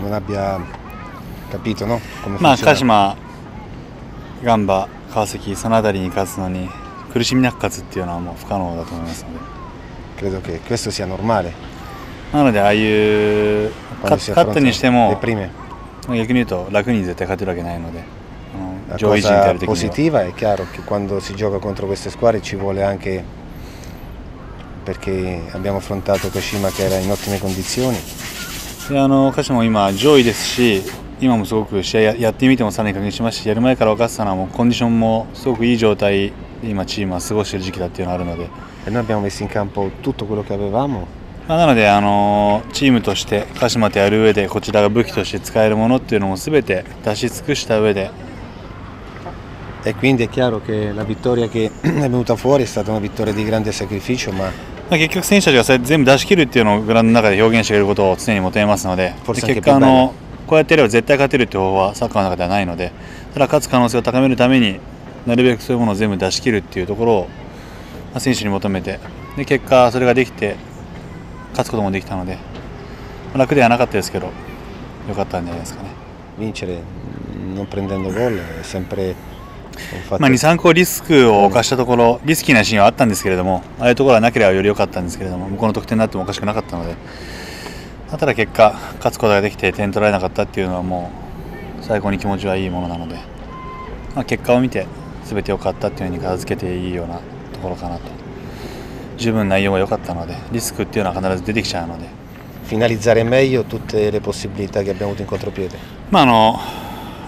non abbia capito no? come まあ funziona. 鹿島ガンバ川崎その辺りに勝つのに苦しみなく勝つっていうのはもう不可能だと思いますので credo che questo sia normale なのでああいう勝 quando si 勝ったにして affrontano も le prime 逆に言うと楽に絶対勝てるわけないのであ La の上位陣でや cosa るときには positiva è chiaro che quando si gioca contro queste squadre ci vuole anche perché abbiamo affrontato Kashima che era in ottime condizioni であの鹿島も今上位ですし今もすごく試合ややってみてもさらに確認しましたしやる前から分かってたのはもうコンディションもすごくいい状態で今チームは過ごしている時期だっていうのがあるので、e noi abbiamo messo in campo tutto quello che avevamo まあ、なのであのチームとして鹿島とやる上でこちらが武器として使えるものっていうのも全て出し尽くした上で。E quindi è chiaro che la vittoria che è venuta fuori è stata una vittoria di grande sacrificio ma まあ、結局選手たちが全部出し切るっていうのをグラウンドの中で表現してくれることを常に求めますので結果のこうやってやれば絶対勝てるっていう方法はサッカーの中ではないのでただ勝つ可能性を高めるためになるべくそういうものを全部出し切るっていうところを、まあ、選手に求めてで結果それができて勝つこともできたのでまあ楽ではなかったですけど良かったんじゃないですかね。Mm, まあ、2、3個リスクを犯したところ、リスキーなシーンはあったんですけれども、ああいうところはなければより良かったんですけれども、向こうの得点になってもおかしくなかったので、ただ結果、勝つことができて点取られなかったっていうのはもう、最高に気持ちはいいものなので、まあ、結果を見て、すべて良かったっていうふうに片付けていいようなところかなと。十分内容は良かったので、リスクっていうのは必ず出てきちゃうので、finalizzare meglio tutte le possibilità che abbiamo avuto in contropiede. まあ、あの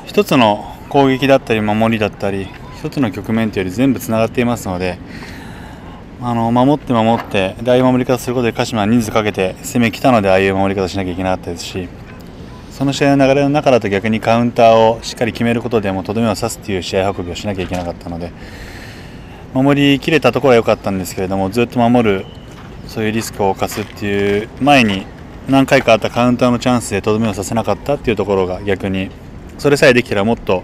一つの攻撃だったり守りだったり一つの局面というより全部つながっていますのであの守って守ってでああいう守り方することで鹿島は人数かけて攻めきたのでああいう守り方しなきゃいけなかったですしその試合の流れの中だと逆にカウンターをしっかり決めることでもとどめを刺すっていう試合運びをしなきゃいけなかったので守りきれたところは良かったんですけれどもずっと守るそういうリスクを冒すっていう前に何回かあったカウンターのチャンスでとどめをさせなかったっていうところが逆にそれさえできたらもっと、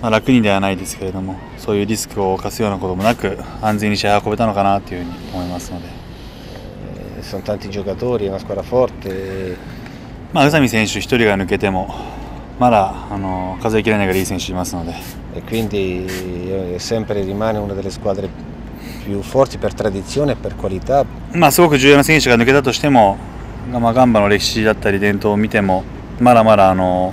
まあ、楽にではないですけれどもそういうリスクを冒すようなこともなく安全に試合を運べたのかなというふうに思いますので、Eh, sono tanti giocatori è una squadra forte まあ、宇佐美選手1人が抜けてもまだあの数えきれないぐらいいい選手いますので。E quindi eh, sempre rimane una delle squadre più forti per tradizione e per qualità. まあ、すごく重要な選手が抜けたとしても、まあ、ガンバの歴史だったり伝統を見てもまだまだあの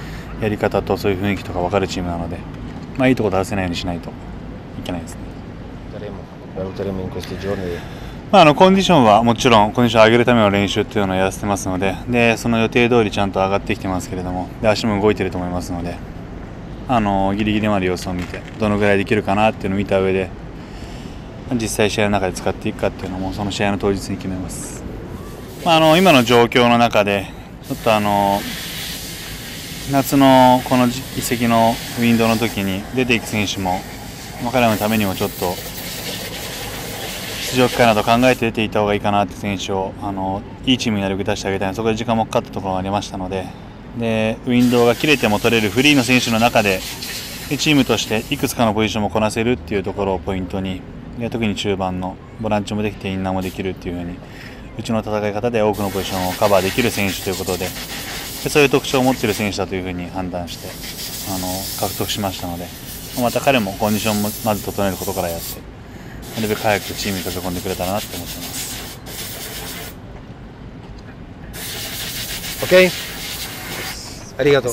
やり方とそういう雰囲気とか分かるチームなので、まあ、いいところ出せないようにしないといけないですね。まあ、あのコンディションはもちろんコンディションを上げるための練習っていうのをやらせてますのででその予定通りちゃんと上がってきてますけれどもで足も動いてると思いますのであのギリギリまで様子を見てどのぐらいできるかなっていうのを見た上で実際試合の中で使っていくかっていうのもその試合の当日に決めます、まあ、あの今の状況の中でちょっとあの夏のこの移籍のウィンドウの時に出ていく選手もま彼らのためにもちょっと出場機会など考えて出ていった方がいいかなって選手をあのいいチームになるべく出してあげたいそこで時間もかかったところがありましたので。でウィンドウが切れても取れるフリーの選手の中でチームとしていくつかのポジションもこなせるっていうところをポイントにで特に中盤のボランチもできてインナーもできるっていうふうにうちの戦い方で多くのポジションをカバーできる選手ということでそういう特徴を持っている選手だというふうに判断してあの獲得しましたのでまた彼もコンディションもまず整えることからやってなるべく早くチームに溶け込んでくれたらなって思ってます。Ok? arigato